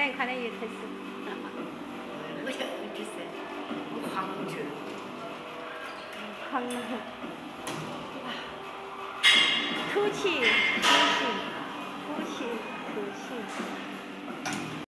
那看那也开始。我也不就是，我狂吃。狂吃。吐气，吐气，吐气，吐气。吐气吐气